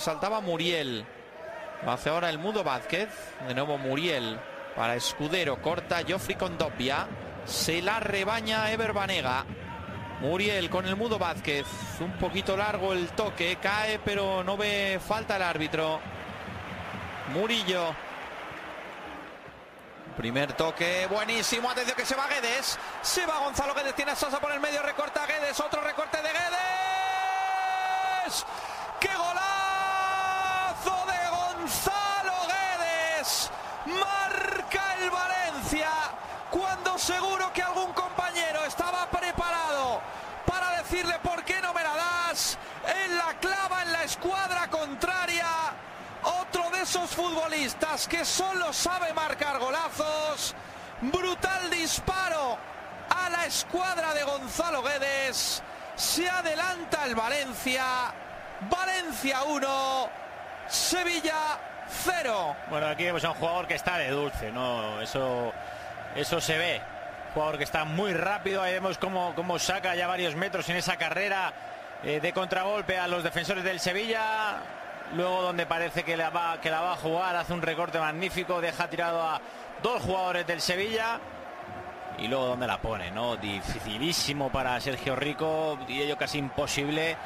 saltaba Muriel. Lo hace ahora el Mudo Vázquez. De nuevo Muriel para Escudero. Corta Joffrey con Dobbia. Se la rebaña Ever Banega. Muriel con el Mudo Vázquez. Un poquito largo el toque. Cae pero no ve falta el árbitro. Murillo. Primer toque, buenísimo, atención que se va Guedes, se va Gonzalo Guedes, tiene a Sasa por el medio, recorta Guedes, otro recorte de. ¡Qué golazo de Gonzalo Guedes! Marca el Valencia cuando seguro que algún compañero estaba preparado para decirle por qué no me la das. En la clava en la escuadra contraria. Otro de esos futbolistas que solo sabe marcar golazos. Brutal disparo a la escuadra de Gonzalo Guedes. Se adelanta el Valencia. Valencia 1. Sevilla 0. Bueno, aquí vemos a un jugador que está de dulce, ¿no? Eso, eso se ve. Jugador que está muy rápido. Ahí vemos cómo, cómo saca ya varios metros en esa carrera eh, de contragolpe a los defensores del Sevilla. Luego donde parece que la, va, que va a jugar, hace un recorte magnífico, deja tirado a dos jugadores del Sevilla. Y luego donde la pone, ¿no? Dificilísimo para Sergio Rico, y ello casi imposible.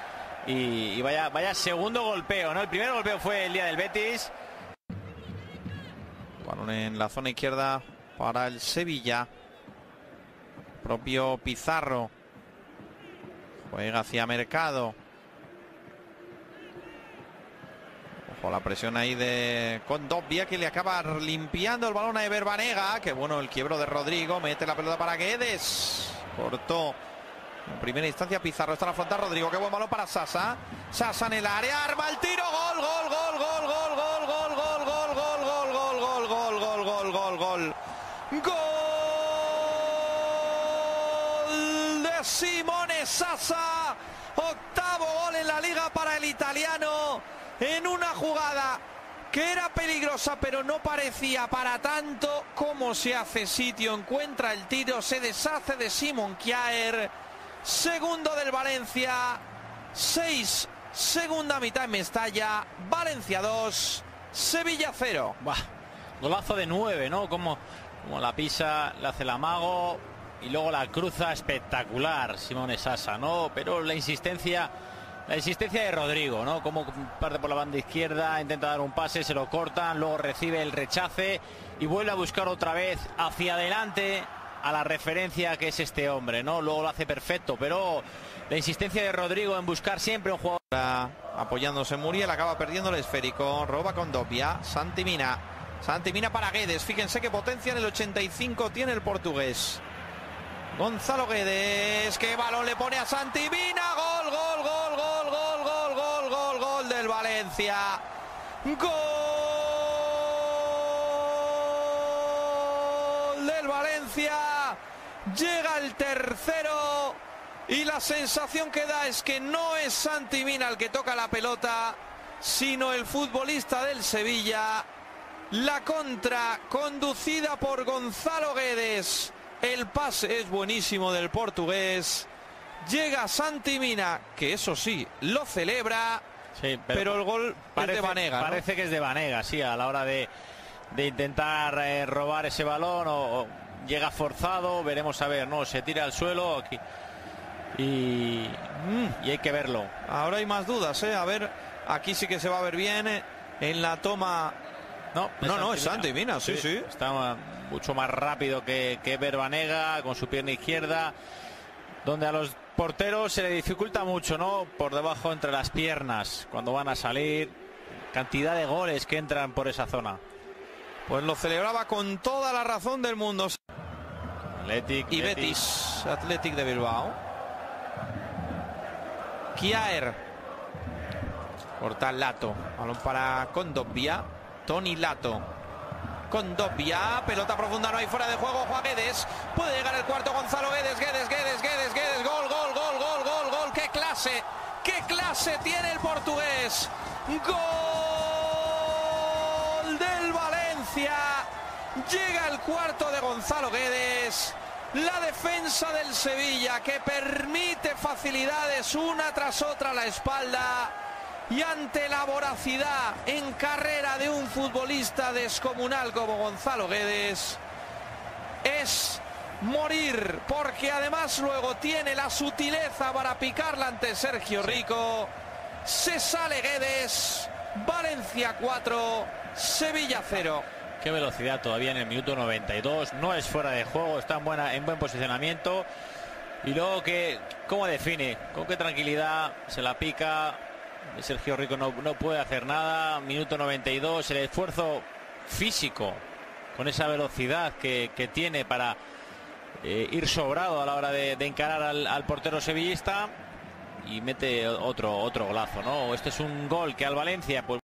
Y, y vaya, vaya segundo golpeo, ¿no? El primer golpeo fue el día del Betis. Balón en la zona izquierda para el Sevilla. Propio Pizarro. Juega hacia Mercado. Ojo la presión ahí de Condovia que le acaba limpiando el balón a Ever Banega. Que bueno el quiebro de Rodrigo. Mete la pelota para Guedes. Cortó. En primera instancia Pizarro está en la frontal Rodrigo. Qué buen balón para Sasa. Sasa en el área. Arma el tiro. Gol, gol, gol, gol, gol, gol, gol, gol, gol, gol, gol, gol, gol, gol, gol, gol, gol, gol. Gol de Simone Sasa. Octavo gol en la liga para el italiano. En una jugada que era peligrosa pero no parecía para tanto. Como se hace sitio, encuentra el tiro, se deshace de Simon Kjaer. Segundo del Valencia. 6. Segunda mitad en Mestalla. Valencia 2. Sevilla 0. Bah, golazo de 9, ¿no? Como, como la pisa, le hace el amago y luego la cruza espectacular Simone Sasa, ¿no? Pero la insistencia, la insistencia de Rodrigo, ¿no? Como parte por la banda izquierda, intenta dar un pase, se lo cortan, luego recibe el rechace y vuelve a buscar otra vez hacia adelante a la referencia que es este hombre, ¿no? Luego lo hace perfecto, pero la insistencia de Rodrigo en buscar siempre un jugador. Apoyándose Muriel, acaba perdiendo el esférico. Roba con Doppia. Santi Mina. Santi Mina para Guedes. Fíjense qué potencia en el 85 tiene el portugués. Gonzalo Guedes. Qué balón le pone a Santi Gol del Valencia. Llega el tercero. Y la sensación que da es que no es Santi Mina el que toca la pelota, sino el futbolista del Sevilla. La contra conducida por Gonzalo Guedes. El pase es buenísimo del portugués. Llega Santi Mina, que eso sí, lo celebra. Sí, pero, el gol parece, es de Vanega. ¿no? Parece que es de Vanega, sí, a la hora de, de intentar eh, robar ese balón o, o llega forzado, veremos a ver, no, se tira al suelo aquí. Y, mm, y hay que verlo. Ahora hay más dudas, ¿eh? A ver, aquí sí que se va a ver bien eh, en la toma. No, No, no, es Santi Mina, sí, sí. Está mucho más rápido que, que Verbanega con su pierna izquierda, donde a los porteros se le dificulta mucho, ¿no? Por debajo entre las piernas, cuando van a salir. Cantidad de goles que entran por esa zona. Pues lo celebraba con toda la razón del mundo. Athletic, Y Betis, Athletic de Bilbao. Kiaer. Corta Lato. Balón para Condovia. Tony Lato. Condovia. Pelota profunda, no hay fuera de juego. Juan Guedes. Puede llegar el cuarto Gonzalo Guedes. Guedes, Guedes, Guedes, Guedes. Gol, gol, gol, gol. ¡Qué ¡Qué clase tiene el portugués! Gol del Valencia. Llega el cuarto de Gonzalo Guedes. La defensa del Sevilla que permite facilidades una tras otra a la espalda. y ante la voracidad en carrera de un futbolista descomunal como Gonzalo Guedes, es morir, porque además luego tiene la sutileza para picarla ante Sergio Rico. Se sale Guedes, Valencia 4, Sevilla 0. Qué velocidad todavía en el minuto 92, no es fuera de juego, está en, buena, en buen posicionamiento. Y luego que, ¿cómo define? Con qué tranquilidad se la pica. Sergio Rico no, no puede hacer nada. Minuto 92, el esfuerzo físico con esa velocidad que, que tiene para eh, ir sobrado a la hora de, encarar al, al, portero sevillista y mete otro otro golazo, ¿no? Este es un gol que al Valencia pues